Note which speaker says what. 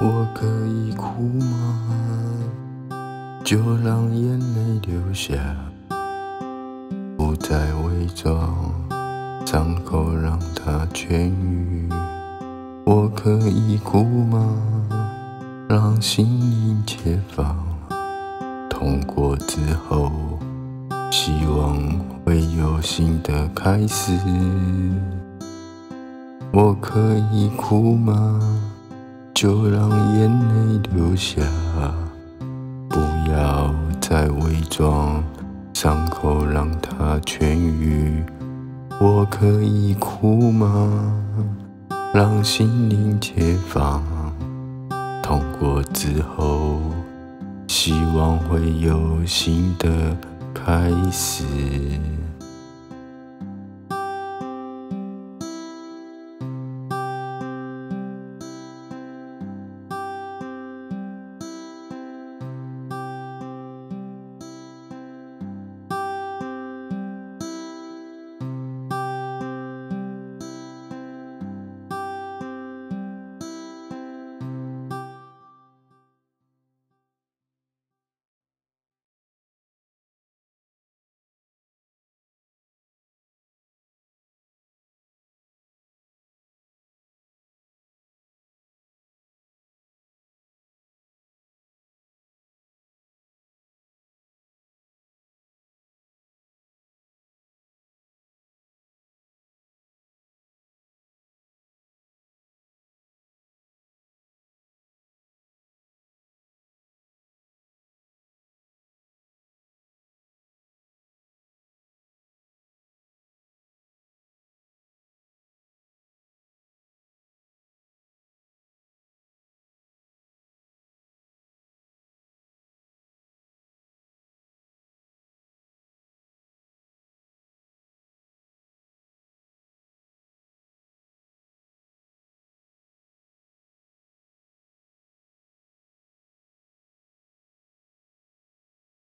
Speaker 1: 我可以哭吗？就让眼泪流下，不再伪装，伤口让它痊愈。我可以哭吗？让心灵解放，痛过之后，希望会有新的开始。我可以哭吗？就让眼泪流下，不要再伪装，伤口让它痊愈。我可以哭吗？让心灵解放，痛过之后，希望会有新的开始。